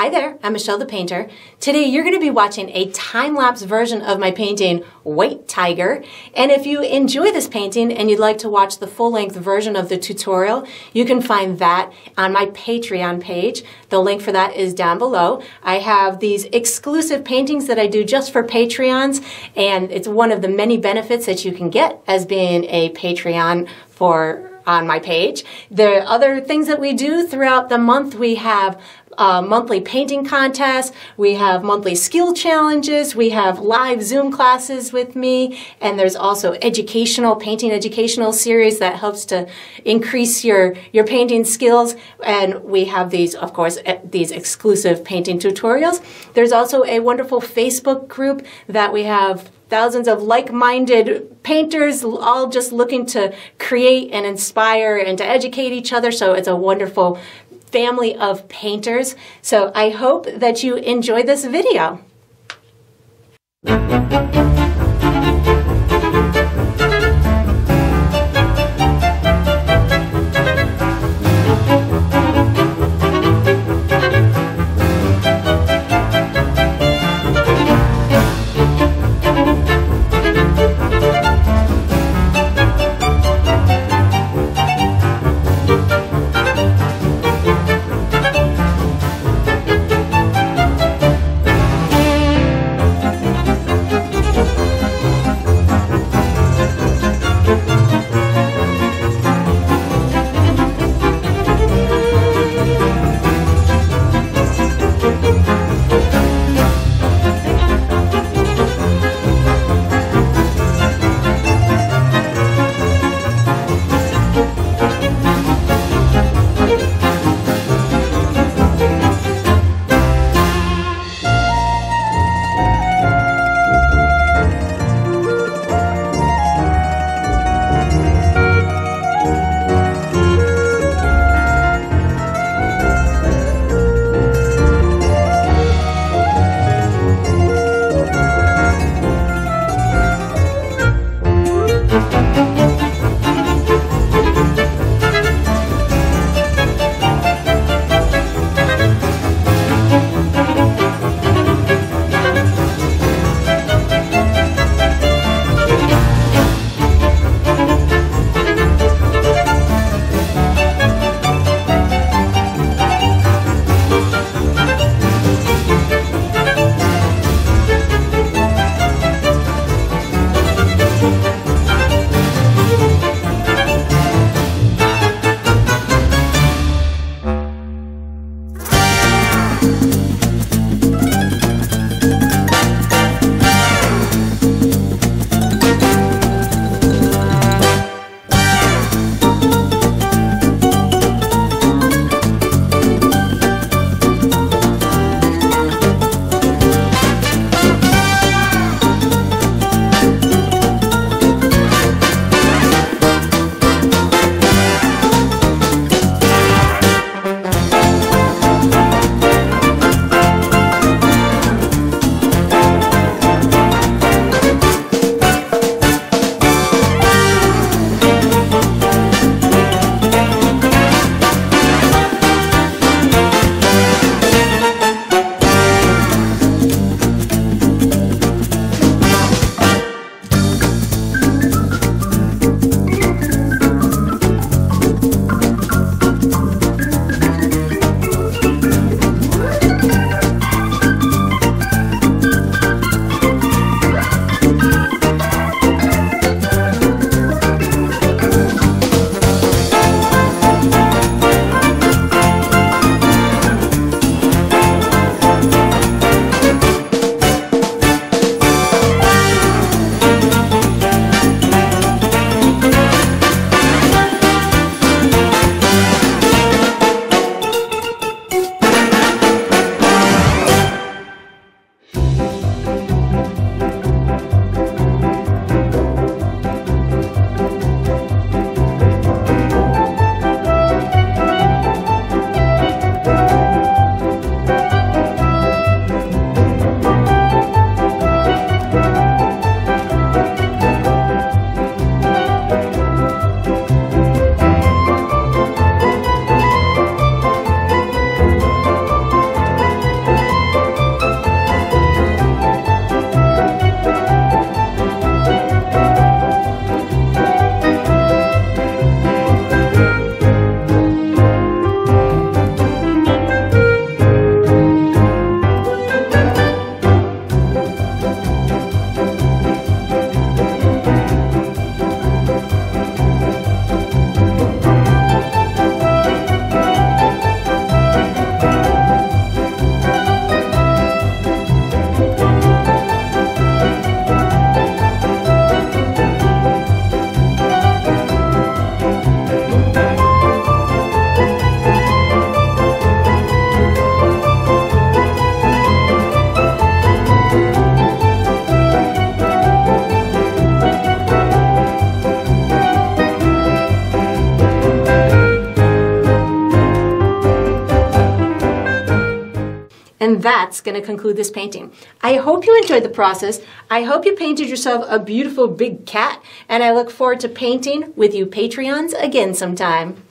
Hi there, I'm Michelle the Painter. Today you're going to be watching a time-lapse version of my painting, White Tiger. And if you enjoy this painting and you'd like to watch the full-length version of the tutorial, you can find that on my Patreon page. The link for that is down below. I have these exclusive paintings that I do just for Patreons, and it's one of the many benefits that you can get as being a Patreon for on my page. The other things that we do throughout the month, we have uh, monthly painting contests, we have monthly skill challenges, we have live Zoom classes with me, and there's also educational, painting educational series that helps to increase your, your painting skills. And we have these, of course, these exclusive painting tutorials. There's also a wonderful Facebook group that we have thousands of like-minded painters all just looking to create and inspire and to educate each other. So it's a wonderful family of painters. So I hope that you enjoy this video. And that's going to conclude this painting. I hope you enjoyed the process. I hope you painted yourself a beautiful big cat. And I look forward to painting with you Patreons again sometime.